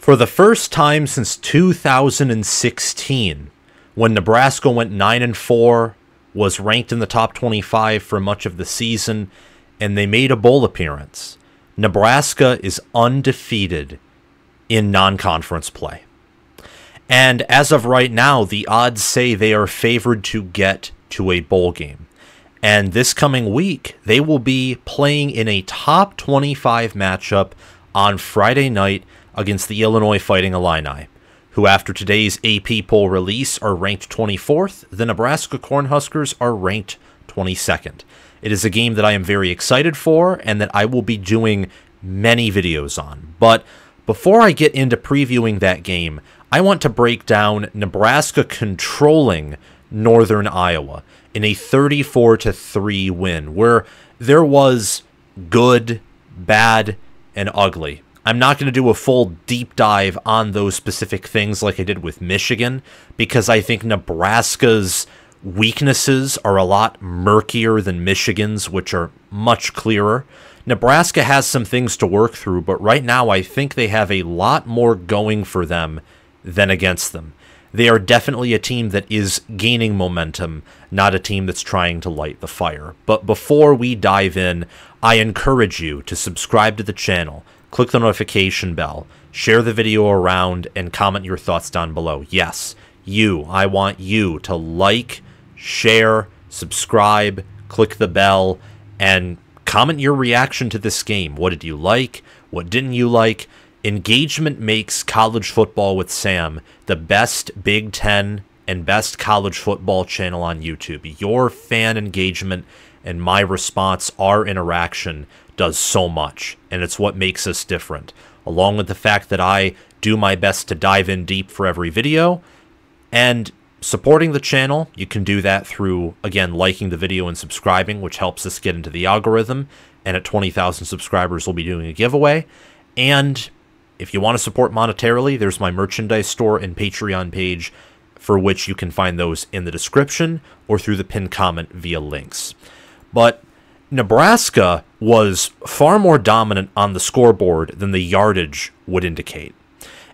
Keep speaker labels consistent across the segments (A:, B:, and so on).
A: For the first time since 2016, when Nebraska went 9 and 4, was ranked in the top 25 for much of the season, and they made a bowl appearance, Nebraska is undefeated in non conference play. And as of right now, the odds say they are favored to get to a bowl game. And this coming week, they will be playing in a top 25 matchup on Friday night against the Illinois Fighting Illini, who, after today's AP poll release, are ranked 24th. The Nebraska Cornhuskers are ranked 22nd. It is a game that I am very excited for and that I will be doing many videos on. But before I get into previewing that game, I want to break down Nebraska controlling Northern Iowa in a 34 to 3 win where there was good, bad, and ugly. I'm not going to do a full deep dive on those specific things like I did with Michigan because I think Nebraska's weaknesses are a lot murkier than Michigan's, which are much clearer. Nebraska has some things to work through, but right now I think they have a lot more going for them than against them. They are definitely a team that is gaining momentum, not a team that's trying to light the fire. But before we dive in, I encourage you to subscribe to the channel click the notification bell, share the video around, and comment your thoughts down below. Yes, you, I want you to like, share, subscribe, click the bell, and comment your reaction to this game. What did you like? What didn't you like? Engagement makes college football with Sam the best Big Ten and best college football channel on YouTube. Your fan engagement and my response, our interaction, does so much, and it's what makes us different. Along with the fact that I do my best to dive in deep for every video, and supporting the channel, you can do that through, again, liking the video and subscribing, which helps us get into the algorithm. And at 20,000 subscribers, we'll be doing a giveaway. And if you want to support monetarily, there's my merchandise store and Patreon page, for which you can find those in the description or through the pinned comment via links. But Nebraska was far more dominant on the scoreboard than the yardage would indicate.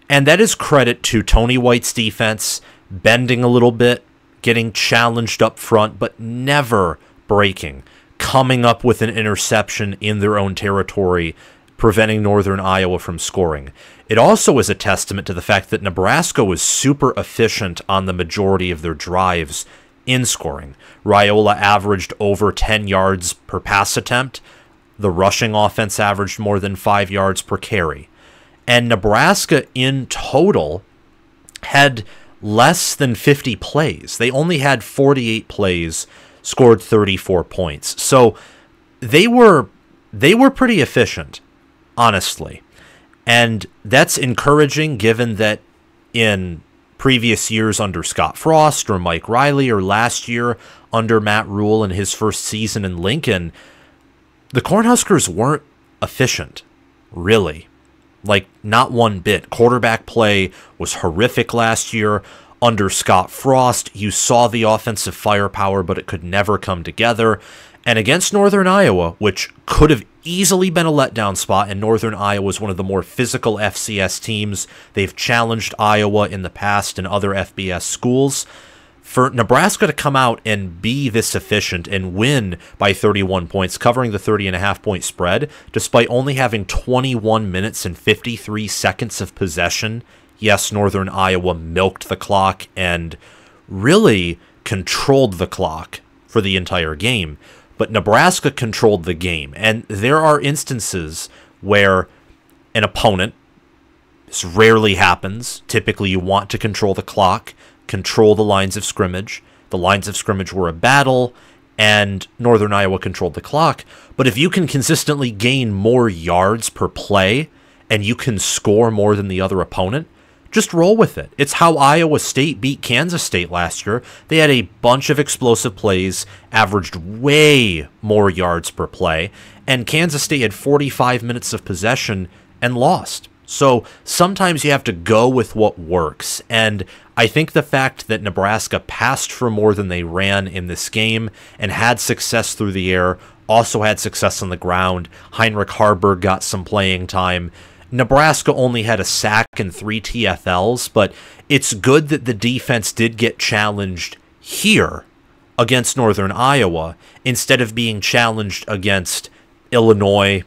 A: And that is credit to Tony White's defense bending a little bit, getting challenged up front, but never breaking, coming up with an interception in their own territory, preventing Northern Iowa from scoring. It also is a testament to the fact that Nebraska was super efficient on the majority of their drives in scoring. Raiola averaged over 10 yards per pass attempt. The rushing offense averaged more than 5 yards per carry. And Nebraska in total had less than 50 plays. They only had 48 plays, scored 34 points. So they were they were pretty efficient, honestly. And that's encouraging given that in previous years under Scott Frost or Mike Riley or last year under Matt Rhule in his first season in Lincoln, the Cornhuskers weren't efficient, really. Like, not one bit. Quarterback play was horrific last year. Under Scott Frost, you saw the offensive firepower, but it could never come together. And against Northern Iowa, which could have easily been a letdown spot, and Northern Iowa is one of the more physical FCS teams. They've challenged Iowa in the past and other FBS schools. For Nebraska to come out and be this efficient and win by 31 points, covering the 30 and a half point spread, despite only having 21 minutes and 53 seconds of possession. Yes, Northern Iowa milked the clock and really controlled the clock for the entire game but Nebraska controlled the game. And there are instances where an opponent, this rarely happens, typically you want to control the clock, control the lines of scrimmage. The lines of scrimmage were a battle, and Northern Iowa controlled the clock. But if you can consistently gain more yards per play and you can score more than the other opponent, just roll with it. It's how Iowa State beat Kansas State last year. They had a bunch of explosive plays, averaged way more yards per play, and Kansas State had 45 minutes of possession and lost. So sometimes you have to go with what works. And I think the fact that Nebraska passed for more than they ran in this game and had success through the air, also had success on the ground. Heinrich Haarberg got some playing time Nebraska only had a sack and three TFLs, but it's good that the defense did get challenged here against Northern Iowa instead of being challenged against Illinois,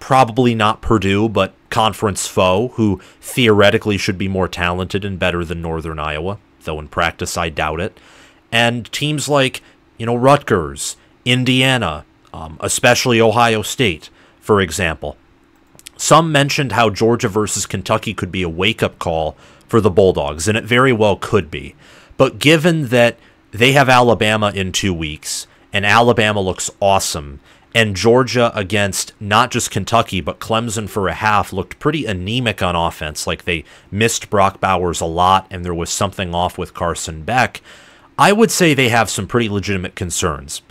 A: probably not Purdue, but conference foe, who theoretically should be more talented and better than Northern Iowa, though in practice I doubt it. And teams like, you know, Rutgers, Indiana, um, especially Ohio State, for example. Some mentioned how Georgia versus Kentucky could be a wake up call for the Bulldogs, and it very well could be. But given that they have Alabama in two weeks, and Alabama looks awesome, and Georgia against not just Kentucky, but Clemson for a half looked pretty anemic on offense. Like they missed Brock Bowers a lot, and there was something off with Carson Beck. I would say they have some pretty legitimate concerns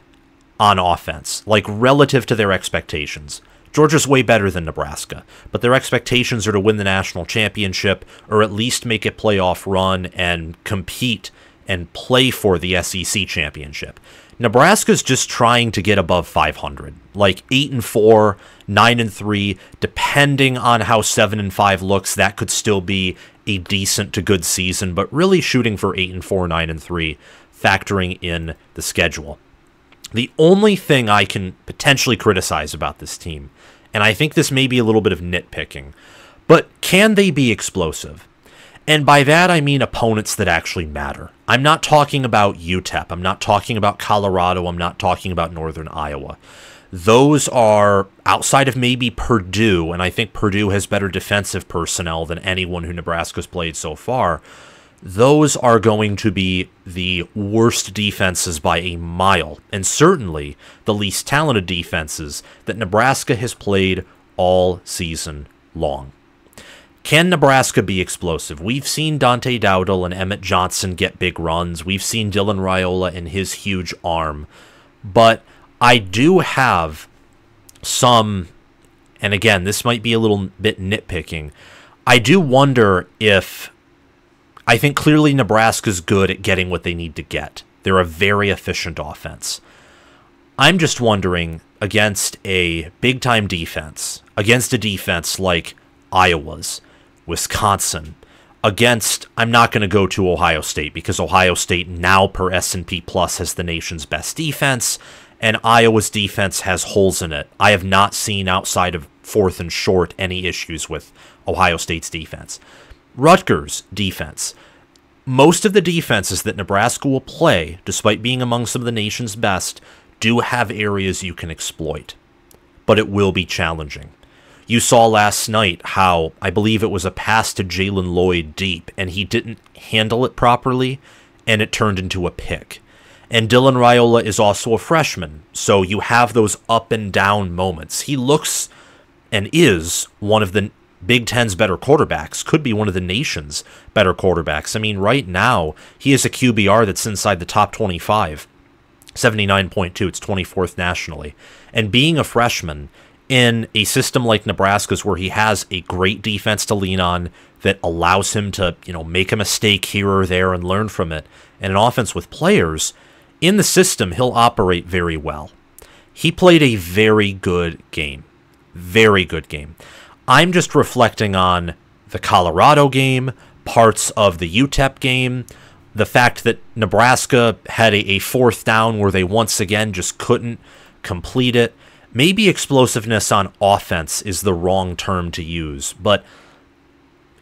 A: on offense, like relative to their expectations. Georgia's way better than Nebraska, but their expectations are to win the national championship or at least make a playoff run and compete and play for the SEC championship. Nebraska's just trying to get above 500, like 8 and 4, 9 and 3, depending on how 7 and 5 looks, that could still be a decent to good season, but really shooting for 8 and 4, 9 and 3, factoring in the schedule. The only thing I can potentially criticize about this team, and I think this may be a little bit of nitpicking, but can they be explosive? And by that, I mean opponents that actually matter. I'm not talking about UTEP. I'm not talking about Colorado. I'm not talking about Northern Iowa. Those are outside of maybe Purdue, and I think Purdue has better defensive personnel than anyone who Nebraska's played so far. Those are going to be the worst defenses by a mile, and certainly the least talented defenses that Nebraska has played all season long. Can Nebraska be explosive? We've seen Dante Dowdle and Emmett Johnson get big runs. We've seen Dylan Raiola and his huge arm. But I do have some, and again, this might be a little bit nitpicking. I do wonder if I think clearly Nebraska's good at getting what they need to get. They're a very efficient offense. I'm just wondering against a big time defense, against a defense like Iowa's, Wisconsin against I'm not going to go to Ohio State because Ohio State now per S&P Plus has the nation's best defense and Iowa's defense has holes in it. I have not seen outside of fourth and short any issues with Ohio State's defense. Rutgers defense. Most of the defenses that Nebraska will play, despite being among some of the nation's best, do have areas you can exploit. But it will be challenging. You saw last night how I believe it was a pass to Jaylen Lloyd deep, and he didn't handle it properly, and it turned into a pick. And Dylan Raiola is also a freshman, so you have those up and down moments. He looks and is one of the Big Ten's better quarterbacks, could be one of the nation's better quarterbacks. I mean, right now, he is a QBR that's inside the top 25. 79.2, it's 24th nationally. And being a freshman, in a system like Nebraska's where he has a great defense to lean on that allows him to, you know, make a mistake here or there and learn from it, and an offense with players, in the system he'll operate very well. He played a very good game. Very good game. I'm just reflecting on the Colorado game, parts of the UTEP game, the fact that Nebraska had a, a fourth down where they once again just couldn't complete it maybe explosiveness on offense is the wrong term to use, but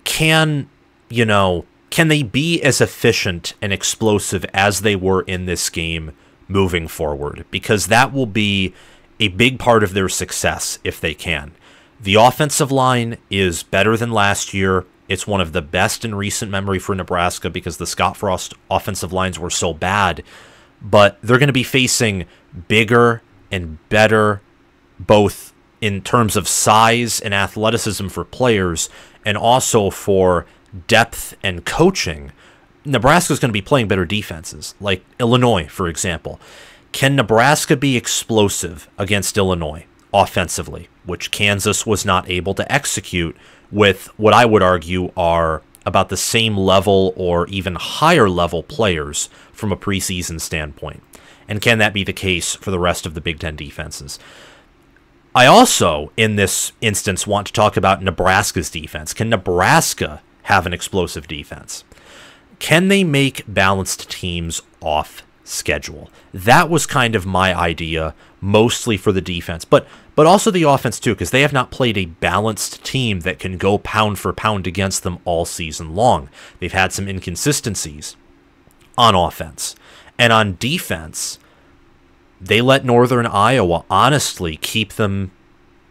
A: can, you know, can they be as efficient and explosive as they were in this game moving forward? Because that will be a big part of their success if they can. The offensive line is better than last year. It's one of the best in recent memory for Nebraska because the Scott Frost offensive lines were so bad. But they're going to be facing bigger and better both in terms of size and athleticism for players and also for depth and coaching, Nebraska is going to be playing better defenses, like Illinois, for example. Can Nebraska be explosive against Illinois offensively, which Kansas was not able to execute with what I would argue are about the same level or even higher level players from a preseason standpoint? And can that be the case for the rest of the Big Ten defenses? I also, in this instance, want to talk about Nebraska's defense. Can Nebraska have an explosive defense? Can they make balanced teams off schedule? That was kind of my idea, mostly for the defense, but but also the offense too, because they have not played a balanced team that can go pound for pound against them all season long. They've had some inconsistencies on offense. And on defense, they let Northern Iowa honestly keep them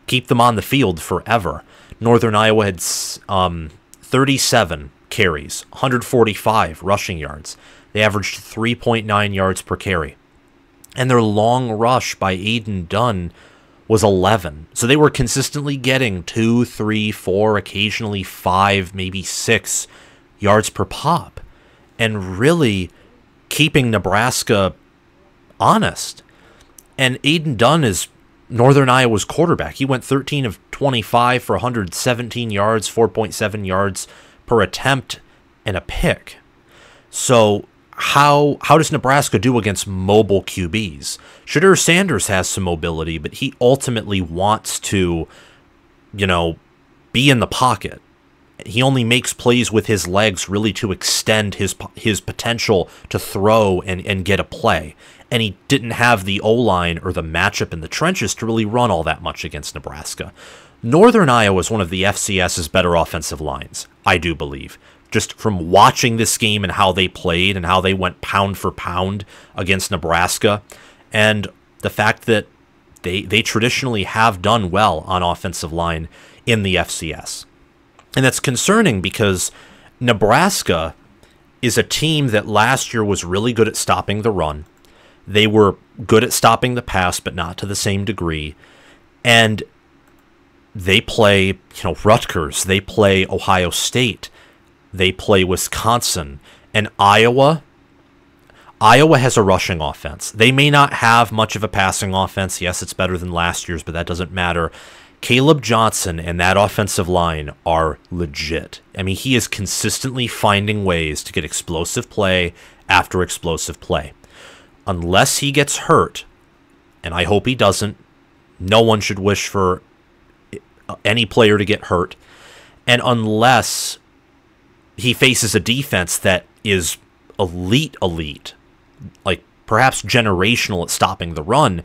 A: keep them on the field forever. Northern Iowa had um, 37 carries, 145 rushing yards. They averaged 3.9 yards per carry. And their long rush by Aidan Dunne was 11. So they were consistently getting two, three, four, occasionally five, maybe six yards per pop. And really keeping Nebraska honest. And Aidan Dunne is Northern Iowa's quarterback. He went 13 of 25 for 117 yards, 4.7 yards per attempt, and a pick. So how how does Nebraska do against mobile QBs? Shedeur Sanders has some mobility, but he ultimately wants to, you know, be in the pocket. He only makes plays with his legs really to extend his his potential to throw and, and get a play. And he didn't have the O line or the matchup in the trenches to really run all that much against Nebraska. Northern Iowa is one of the FCS's better offensive lines, I do believe just from watching this game and how they played and how they went pound for pound against Nebraska, and the fact that they they traditionally have done well on offensive line in the FCS. And that's concerning because Nebraska is a team that last year was really good at stopping the run. They were good at stopping the pass, but not to the same degree. And they play, you know, Rutgers, they play Ohio State, they play Wisconsin and Iowa. Iowa has a rushing offense. They may not have much of a passing offense. Yes, it's better than last year's, but that doesn't matter. Caleb Johnson and that offensive line are legit. I mean, he is consistently finding ways to get explosive play after explosive play. Unless he gets hurt, and I hope he doesn't, no one should wish for any player to get hurt. And unless he faces a defense that is elite, elite, like perhaps generational at stopping the run,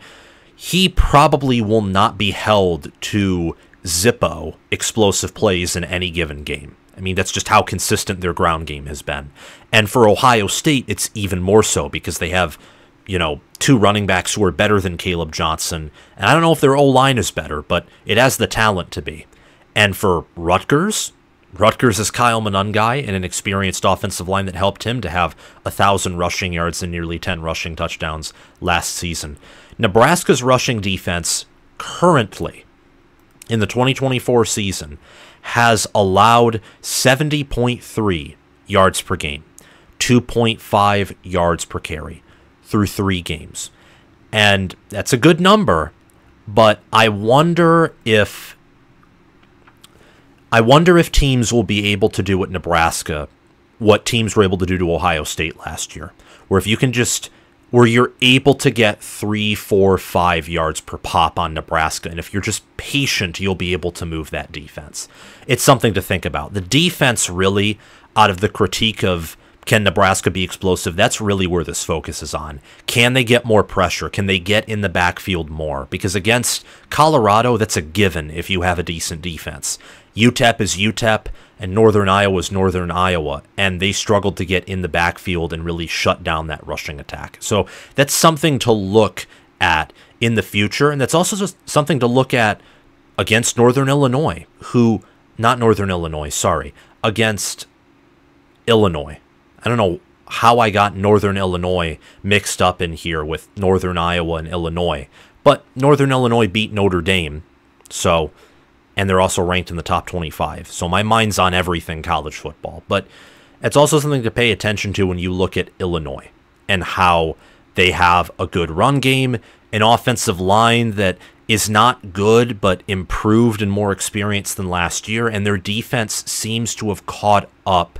A: he probably will not be held to Zippo explosive plays in any given game. I mean, that's just how consistent their ground game has been. And for Ohio State, it's even more so because they have, you know, two running backs who are better than Caleb Johnson. And I don't know if their O line is better, but it has the talent to be. And for Rutgers, Rutgers is Kyle Monangai and an experienced offensive line that helped him to have a thousand rushing yards and nearly 10 rushing touchdowns last season. Nebraska's rushing defense currently in the 2024 season has allowed 70.3 yards per game, 2.5 yards per carry through three games. And that's a good number, but I wonder if I wonder if teams will be able to do what Nebraska, what teams were able to do to Ohio State last year, where if you can just, where you're able to get three, four, five yards per pop on Nebraska, and if you're just patient, you'll be able to move that defense. It's something to think about. The defense really, out of the critique of can Nebraska be explosive? That's really where this focus is on. Can they get more pressure? Can they get in the backfield more? Because against Colorado, that's a given if you have a decent defense. UTEP is UTEP, and Northern Iowa is Northern Iowa, and they struggled to get in the backfield and really shut down that rushing attack. So that's something to look at in the future, and that's also just something to look at against Northern Illinois, who, not Northern Illinois, sorry, against Illinois I don't know how I got Northern Illinois mixed up in here with Northern Iowa and Illinois, but Northern Illinois beat Notre Dame, so and they're also ranked in the top 25. So my mind's on everything college football, but it's also something to pay attention to when you look at Illinois and how they have a good run game, an offensive line that is not good but improved and more experienced than last year, and their defense seems to have caught up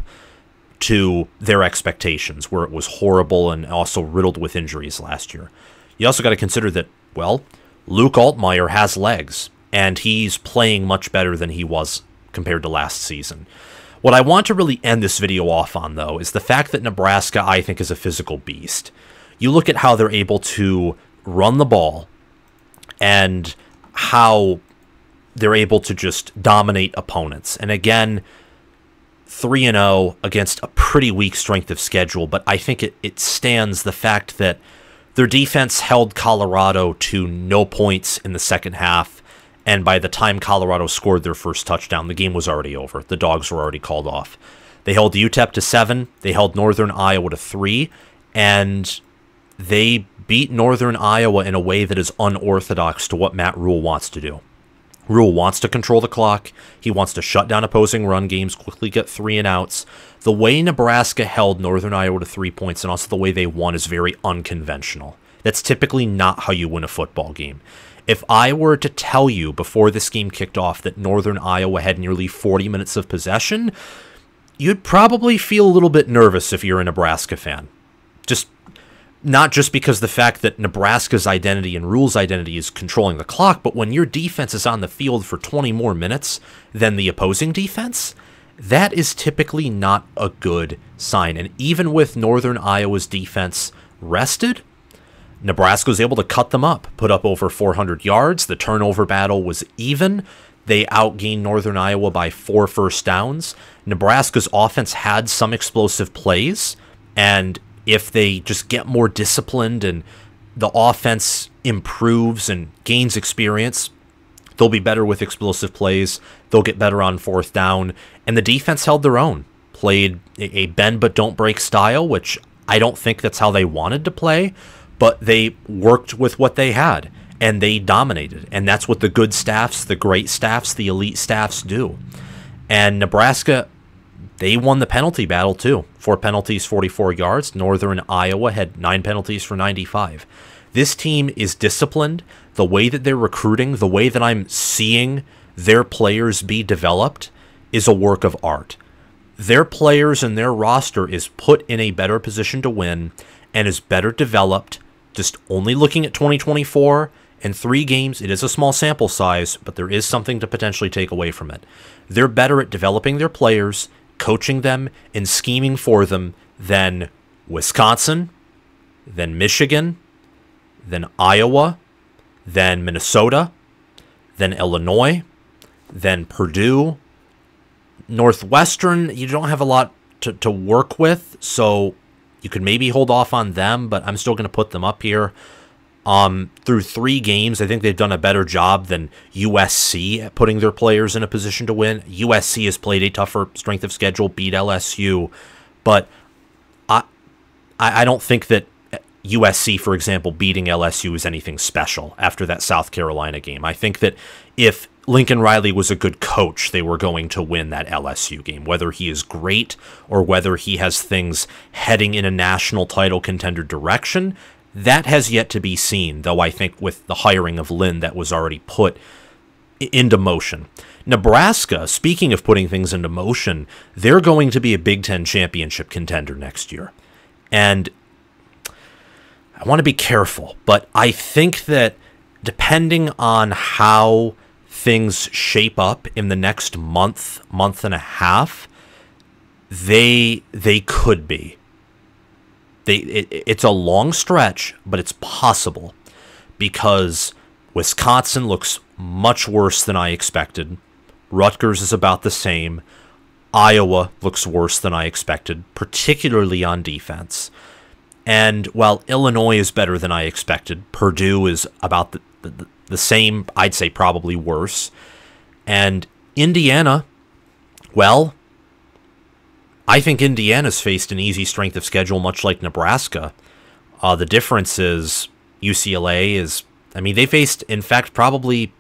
A: to their expectations, where it was horrible and also riddled with injuries last year. You also got to consider that, well, Luke Altmyer has legs, and he's playing much better than he was compared to last season. What I want to really end this video off on, though, is the fact that Nebraska, I think, is a physical beast. You look at how they're able to run the ball and how they're able to just dominate opponents. And again, 3 and 0 against a pretty weak strength of schedule, but I think it, it stands the fact that their defense held Colorado to no points in the second half. And by the time Colorado scored their first touchdown, the game was already over. The dogs were already called off. They held UTEP to seven. They held Northern Iowa to three. And they beat Northern Iowa in a way that is unorthodox to what Matt Rhule wants to do. Rhule wants to control the clock. He wants to shut down opposing run games, quickly get three and outs. The way Nebraska held Northern Iowa to three points and also the way they won is very unconventional. That's typically not how you win a football game. If I were to tell you before this game kicked off that Northern Iowa had nearly 40 minutes of possession, you'd probably feel a little bit nervous if you're a Nebraska fan. Just not just because the fact that Nebraska's identity and Rhule's identity is controlling the clock, but when your defense is on the field for 20 more minutes than the opposing defense, that is typically not a good sign. And even with Northern Iowa's defense rested, Nebraska was able to cut them up, put up over 400 yards. The turnover battle was even. They outgained Northern Iowa by four first downs. Nebraska's offense had some explosive plays, and if they just get more disciplined and the offense improves and gains experience, they'll be better with explosive plays. They'll get better on fourth down. And the defense held their own, played a bend but don't break style, which I don't think that's how they wanted to play, but they worked with what they had and they dominated. And that's what the good staffs, the great staffs, the elite staffs do. And Nebraska they won the penalty battle too. Four penalties, 44 yards. Northern Iowa had nine penalties for 95. This team is disciplined. The way that they're recruiting, the way that I'm seeing their players be developed is a work of art. Their players and their roster is put in a better position to win and is better developed. Just only looking at 2024 and three games, it is a small sample size, but there is something to potentially take away from it. They're better at developing their players coaching them and scheming for them than Wisconsin, than Michigan, than Iowa, than Minnesota, than Illinois, than Purdue. Northwestern, you don't have a lot to, to work with, so you could maybe hold off on them, but I'm still going to put them up here. Um, through three games, I think they've done a better job than USC at putting their players in a position to win. USC has played a tougher strength of schedule, beat LSU, but I I don't think that USC, for example, beating LSU is anything special after that South Carolina game. I think that if Lincoln Riley was a good coach, they were going to win that LSU game. Whether he is great or whether he has things heading in a national title contender direction, that has yet to be seen, though I think with the hiring of Lynn, that was already put into motion. Nebraska, speaking of putting things into motion, they're going to be a Big Ten championship contender next year. And I want to be careful, but I think that depending on how things shape up in the next month, month and a half, they they could be. They it, it's a long stretch, but it's possible because Wisconsin looks much worse than I expected. Rutgers is about the same. Iowa looks worse than I expected, particularly on defense. And while Illinois is better than I expected, Purdue is about the, the, the same, I'd say probably worse. And Indiana, well, I think Indiana's faced an easy strength of schedule, much like Nebraska. Uh, the difference is UCLA is, I mean, they faced, in fact, probably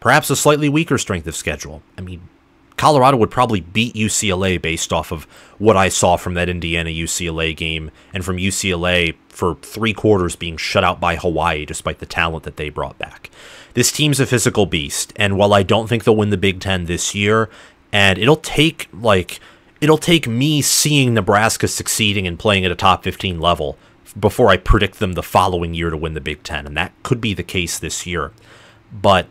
A: perhaps a slightly weaker strength of schedule. I mean, Colorado would probably beat UCLA based off of what I saw from that Indiana UCLA game and from UCLA for three quarters being shut out by Hawaii despite the talent that they brought back. This team's a physical beast, and while I don't think they'll win the Big Ten this year, and it'll take like it'll take me seeing Nebraska succeeding and playing at a top 15 level before I predict them the following year to win the Big Ten, and that could be the case this year. But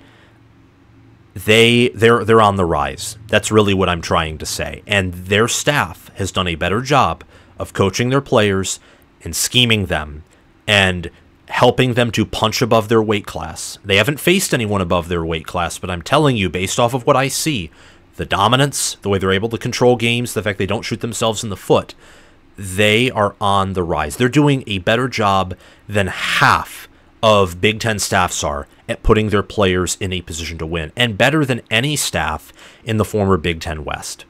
A: they they're they're on the rise. That's really what I'm trying to say. And their staff has done a better job of coaching their players and scheming them and helping them to punch above their weight class. They haven't faced anyone above their weight class, but I'm telling you based off of what I see, the dominance, the way they're able to control games, the fact they don't shoot themselves in the foot, they are on the rise. They're doing a better job than half of Big Ten staffs are at putting their players in a position to win, and better than any staff in the former Big Ten West.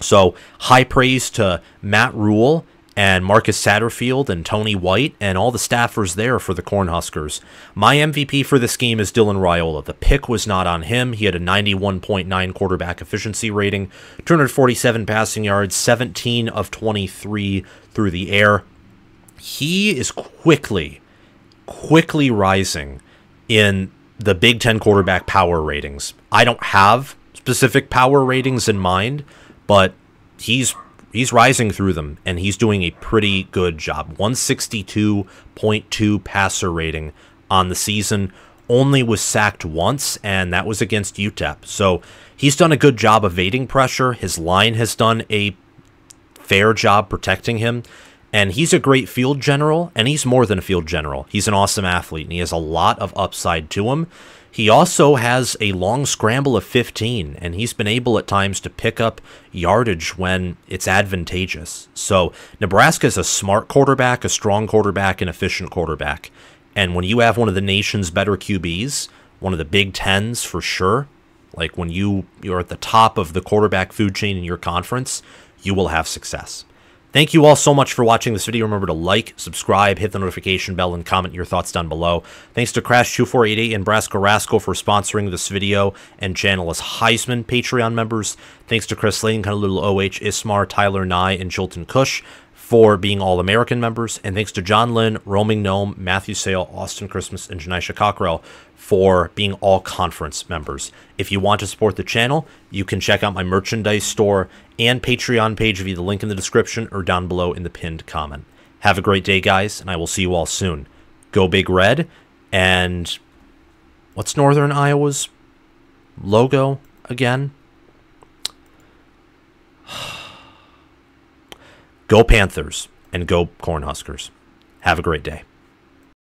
A: So, high praise to Matt Rhule and Marcus Satterfield and Tony White and all the staffers there for the Cornhuskers. My MVP for this game is Dylan Raiola. The pick was not on him. He had a 91.9 quarterback efficiency rating, 247 passing yards, 17 of 23 through the air. He is quickly quickly rising in the Big Ten quarterback power ratings. I don't have specific power ratings in mind, but he's he's rising through them and he's doing a pretty good job. 162.2 passer rating on the season. Only was sacked once, and that was against UTEP. So he's done a good job evading pressure. His line has done a fair job protecting him. And he's a great field general, and he's more than a field general. He's an awesome athlete, and he has a lot of upside to him. He also has a long scramble of 15, and he's been able at times to pick up yardage when it's advantageous. So, Nebraska is a smart quarterback, a strong quarterback, an efficient quarterback. And when you have one of the nation's better QBs, one of the Big Tens for sure, like when you you're at the top of the quarterback food chain in your conference, you will have success. Thank you all so much for watching this video. Remember to like, subscribe, hit the notification bell, and comment your thoughts down below. Thanks to Crash2488 and Brasco Rascal for sponsoring this video and channel as Heisman Patreon members. Thanks to Chris Lane, Kinda Little OH, Ismar, Tyler Nye, and Jolton Cush for being All-American members, and thanks to John Lynn, Roaming Gnome, Matthew Sale, Austin Christmas, and Janisha Cockrell for being all-conference members. If you want to support the channel, you can check out my merchandise store and Patreon page via the link in the description or down below in the pinned comment. Have a great day, guys, and I will see you all soon. Go Big Red, and what's Northern Iowa's logo again? Go Panthers and go Cornhuskers. Have a great day.